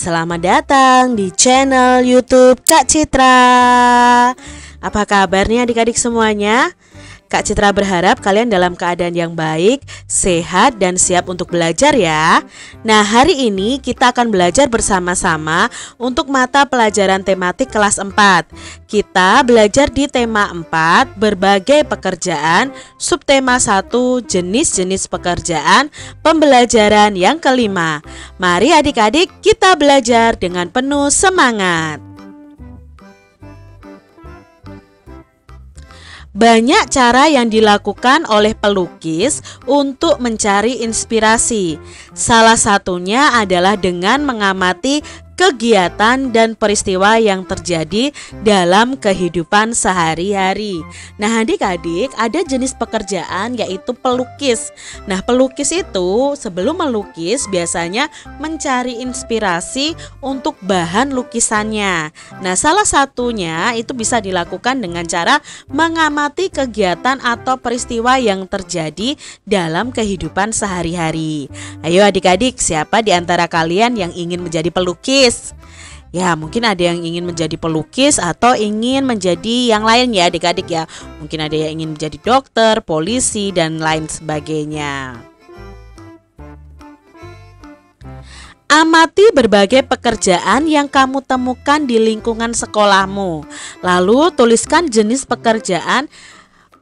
Selamat datang di channel youtube Kak Citra Apa kabarnya adik-adik semuanya? Kak Citra berharap kalian dalam keadaan yang baik, sehat, dan siap untuk belajar ya. Nah, hari ini kita akan belajar bersama-sama untuk mata pelajaran tematik kelas 4. Kita belajar di tema 4, berbagai pekerjaan, subtema 1, jenis-jenis pekerjaan, pembelajaran yang kelima. Mari adik-adik kita belajar dengan penuh semangat. Banyak cara yang dilakukan oleh pelukis untuk mencari inspirasi. Salah satunya adalah dengan mengamati kegiatan dan peristiwa yang terjadi dalam kehidupan sehari-hari. Nah, adik-adik, ada jenis pekerjaan yaitu pelukis. Nah, pelukis itu sebelum melukis biasanya mencari inspirasi untuk bahan lukisannya. Nah, salah satunya itu bisa dilakukan dengan cara mengamati kegiatan atau peristiwa yang terjadi dalam kehidupan sehari-hari. Ayo adik-adik, siapa di antara kalian yang ingin menjadi pelukis? Ya mungkin ada yang ingin menjadi pelukis atau ingin menjadi yang lain ya adik-adik ya. Mungkin ada yang ingin menjadi dokter, polisi, dan lain sebagainya. Amati berbagai pekerjaan yang kamu temukan di lingkungan sekolahmu. Lalu tuliskan jenis pekerjaan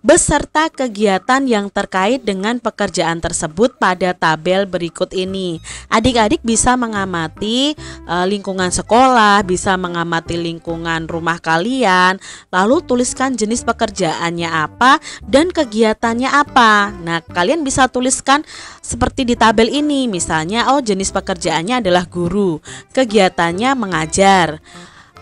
beserta kegiatan yang terkait dengan pekerjaan tersebut pada tabel berikut ini. Adik-adik bisa mengamati e, lingkungan sekolah, bisa mengamati lingkungan rumah kalian, lalu tuliskan jenis pekerjaannya apa dan kegiatannya apa. Nah, kalian bisa tuliskan seperti di tabel ini, misalnya oh jenis pekerjaannya adalah guru, kegiatannya mengajar.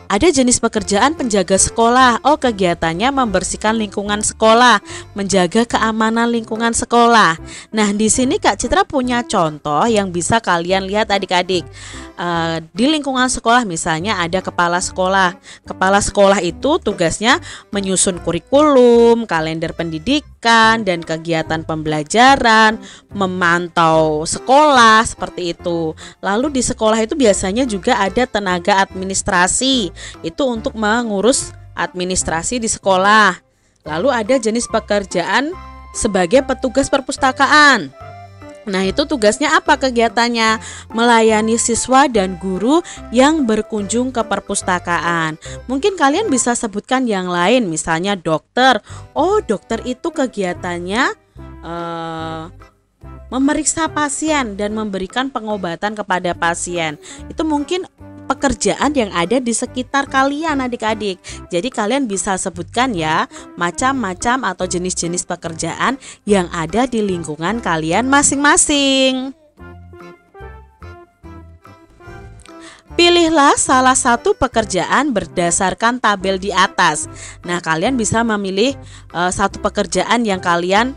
Ada jenis pekerjaan penjaga sekolah. Oh, kegiatannya membersihkan lingkungan sekolah, menjaga keamanan lingkungan sekolah. Nah, di sini Kak Citra punya contoh yang bisa kalian lihat adik-adik. Uh, di lingkungan sekolah misalnya ada kepala sekolah. Kepala sekolah itu tugasnya menyusun kurikulum, kalender pendidikan dan kegiatan pembelajaran, memantau sekolah seperti itu. Lalu di sekolah itu biasanya juga ada tenaga administrasi itu untuk mengurus administrasi di sekolah. Lalu ada jenis pekerjaan sebagai petugas perpustakaan. Nah, itu tugasnya apa kegiatannya? Melayani siswa dan guru yang berkunjung ke perpustakaan. Mungkin kalian bisa sebutkan yang lain, misalnya dokter. Oh, dokter itu kegiatannya uh, memeriksa pasien dan memberikan pengobatan kepada pasien. Itu mungkin pekerjaan yang ada di sekitar kalian adik-adik. Jadi kalian bisa sebutkan ya macam-macam atau jenis-jenis pekerjaan yang ada di lingkungan kalian masing-masing. Pilihlah salah satu pekerjaan berdasarkan tabel di atas. Nah, kalian bisa memilih uh, satu pekerjaan yang kalian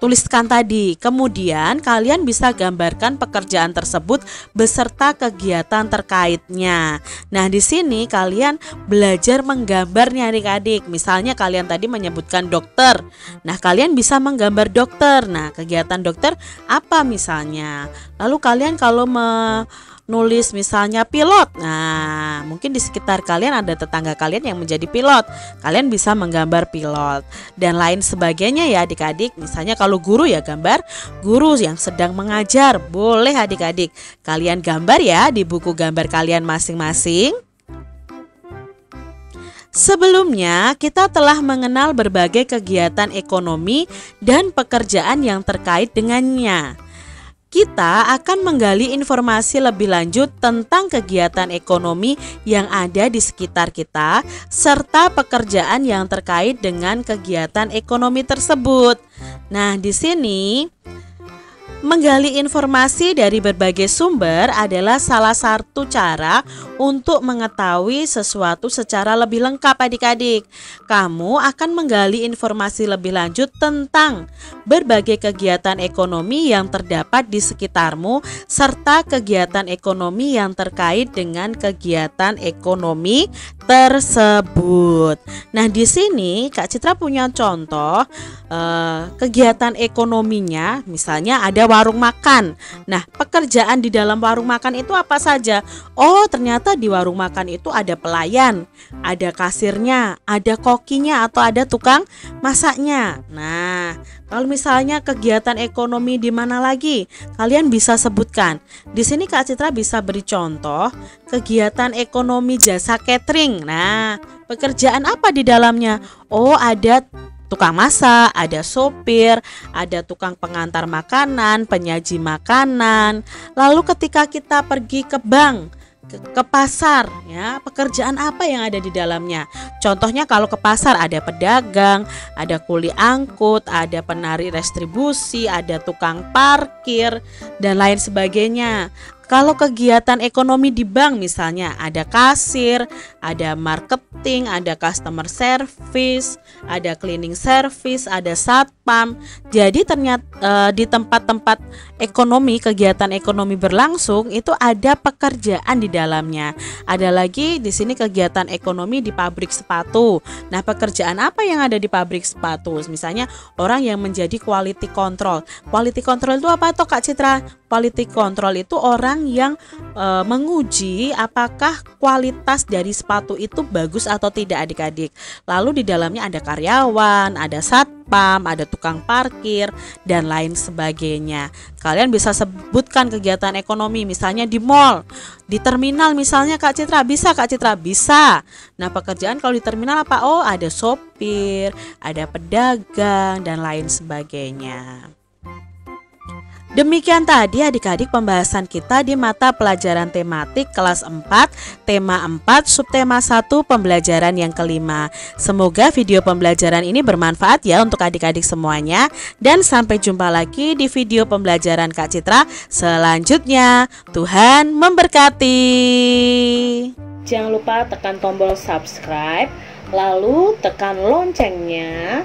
tuliskan tadi. Kemudian kalian bisa gambarkan pekerjaan tersebut beserta kegiatan terkaitnya. Nah, di sini kalian belajar menggambarnya adik-adik. Misalnya kalian tadi menyebutkan dokter. Nah, kalian bisa menggambar dokter. Nah, kegiatan dokter apa misalnya? Lalu kalian kalau me nulis misalnya pilot. Nah, mungkin di sekitar kalian ada tetangga kalian yang menjadi pilot. Kalian bisa menggambar pilot dan lain sebagainya ya adik-adik. Misalnya kalau guru ya gambar guru yang sedang mengajar. Boleh adik-adik. Kalian gambar ya di buku gambar kalian masing-masing. Sebelumnya, kita telah mengenal berbagai kegiatan ekonomi dan pekerjaan yang terkait dengannya kita akan menggali informasi lebih lanjut tentang kegiatan ekonomi yang ada di sekitar kita, serta pekerjaan yang terkait dengan kegiatan ekonomi tersebut. Nah, di sini Menggali informasi dari berbagai sumber adalah salah satu cara untuk mengetahui sesuatu secara lebih lengkap adik-adik. Kamu akan menggali informasi lebih lanjut tentang berbagai kegiatan ekonomi yang terdapat di sekitarmu serta kegiatan ekonomi yang terkait dengan kegiatan ekonomi tersebut. Nah, di sini Kak Citra punya contoh eh, kegiatan ekonominya, misalnya ada warung makan. Nah, pekerjaan di dalam warung makan itu apa saja? Oh, ternyata di warung makan itu ada pelayan, ada kasirnya, ada kokinya atau ada tukang masaknya. Nah, kalau misalnya kegiatan ekonomi di mana lagi? Kalian bisa sebutkan. Di sini Kak Citra bisa beri contoh kegiatan ekonomi jasa catering. Nah, pekerjaan apa di dalamnya? Oh, ada tukang masak, ada sopir, ada tukang pengantar makanan, penyaji makanan. Lalu ketika kita pergi ke bank, ke, ke pasar ya, pekerjaan apa yang ada di dalamnya? Contohnya kalau ke pasar ada pedagang, ada kuli angkut, ada penari restribusi, ada tukang parkir dan lain sebagainya. Kalau kegiatan ekonomi di bank misalnya ada kasir, ada marketing, ada customer service, ada cleaning service, ada satpam. Jadi ternyata e, di tempat-tempat ekonomi, kegiatan ekonomi berlangsung itu ada pekerjaan di dalamnya. Ada lagi di sini kegiatan ekonomi di pabrik sepatu. Nah, pekerjaan apa yang ada di pabrik sepatu? Misalnya orang yang menjadi quality control. Quality control itu apa tuh Kak Citra? Quality control itu orang yang e, menguji apakah kualitas dari sepatu itu bagus atau tidak adik-adik. Lalu di dalamnya ada karyawan, ada satpam, ada tukang parkir dan lain sebagainya. Kalian bisa sebutkan kegiatan ekonomi misalnya di mall, di terminal misalnya Kak Citra bisa Kak Citra bisa. Nah, pekerjaan kalau di terminal apa? Oh, ada sopir, ada pedagang dan lain sebagainya. Demikian tadi adik-adik pembahasan kita di mata pelajaran tematik kelas 4, tema 4, subtema 1, pembelajaran yang kelima. Semoga video pembelajaran ini bermanfaat ya untuk adik-adik semuanya dan sampai jumpa lagi di video pembelajaran Kak Citra selanjutnya. Tuhan memberkati. Jangan lupa tekan tombol subscribe, lalu tekan loncengnya,